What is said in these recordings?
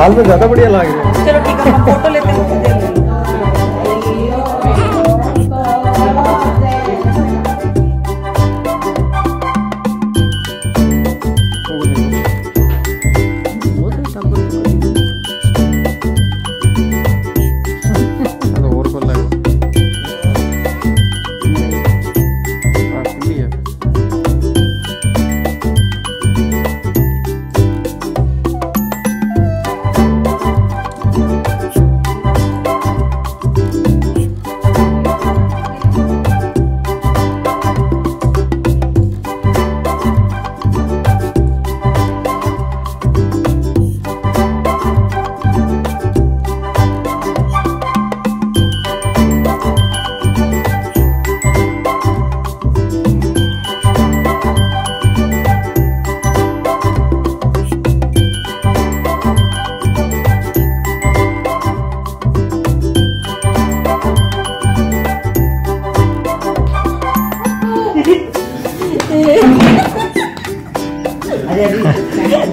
लाल में ज़्यादा बढ़िया लग रहा है। चलो ठीक है फ़ोटो लेते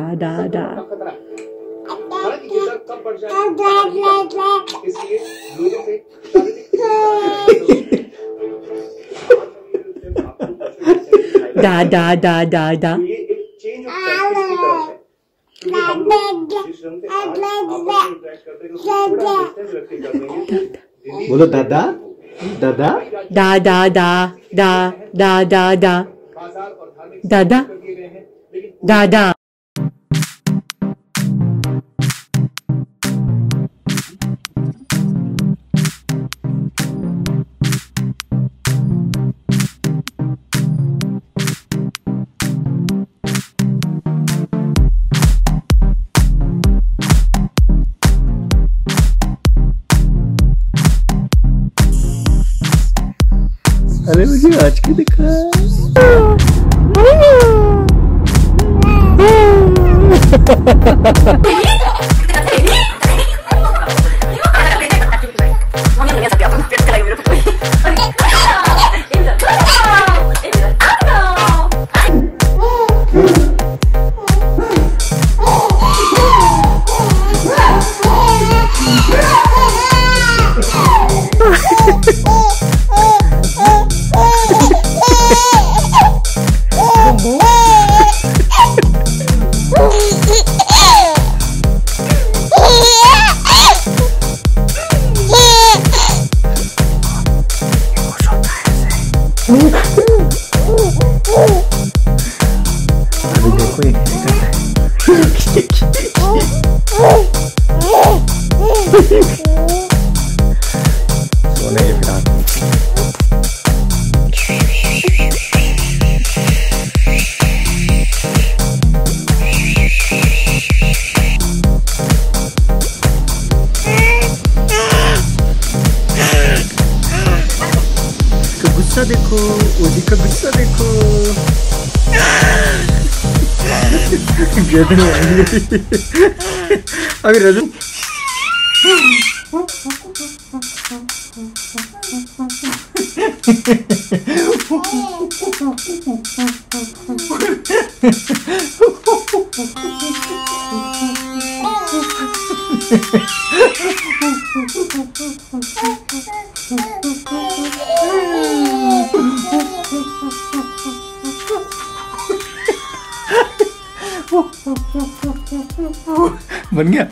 हैं। उसको थोड़ा डिस्टेंस रख के कर देंगे। बोलो दादा। दादा। Da da da da da da da. बाज़ार और Além de arte, que decreto. सोने के फिर में का गुस्सा देखो ओजी का गुस्सा देखो Get angry. अभी रजन Thank you. बन गया?